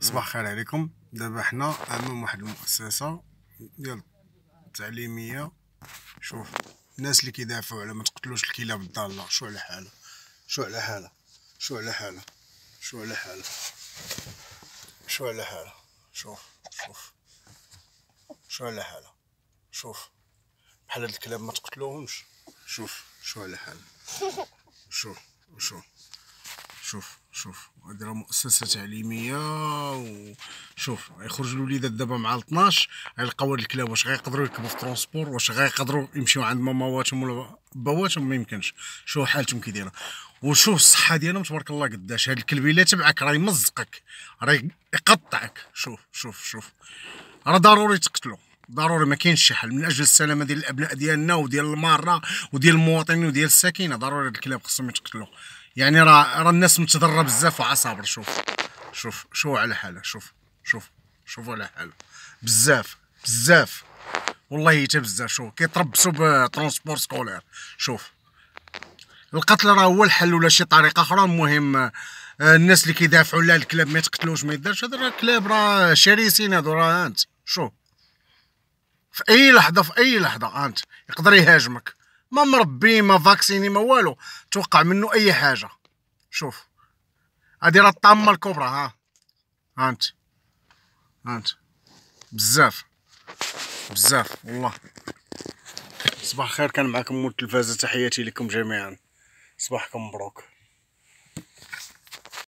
صباح الخير عليكم. دابا حنا امام واحد المؤسسة ديال تعليمية. شوف الناس اللي كيدافعوا على ما تقتلوش الكلاب الضالة شو على حاله شو على حاله شو على حاله شو على حاله شو على حاله شوف شوف. شو على حاله شوف. بحال هاد الكلاب ما تقتلوهمش. شوف شو على حاله شوف شوف. شوف. شوف هادي راه مؤسسة تعليمية وشوف غيخرجوا الوليدات دابا مع 12 غيلقاو هاد الكلاب واش غيقدروا يركبوا في transport واش غيقدروا يمشيو عند ماماواتهم ولا باواتهم ما يمكنش. شوف حالتهم كي دايرة. وشوف الصحة ديالهم تبارك الله قداش. هاد الكلب إلا تبعك راه يمزقك راه يقطعك. شوف شوف شوف. راه ضروري تقتلو. ضروري ما كاينش شي حل من أجل السلامة ديال الأبناء ديالنا وديال الماره وديال المواطنين وديال الساكنة ضروري الكلاب خصهم يتقتلوا يعني راه راه الناس متضررة بزاف وعصابر. شوف شوف شوف على حاله شوف شوف شوف على حاله بزاف بزاف. والله حتى بزاف. شوف كيتربصوا ب transport scolaire. شوف. القتل راه هو الحل ولا شي طريقة أخرى. المهم آه، الناس اللي كيدافعوا على الكلاب ما يتقتلوش ما يدارش. هذا راه الكلاب راه شرسين هادو راه أنت. شوف. في أي لحظة في أي لحظة أنت يقدر يهاجمك. ما مربي ما فاكسيني ما والو. توقع منه أي حاجة. شوف. هادي راه الطامة الكبرى ها. هانت هانت بزاف. بزاف والله. صباح الخير كان معكم مول التلفازة. تحياتي لكم جميعا. صباحكم مبروك.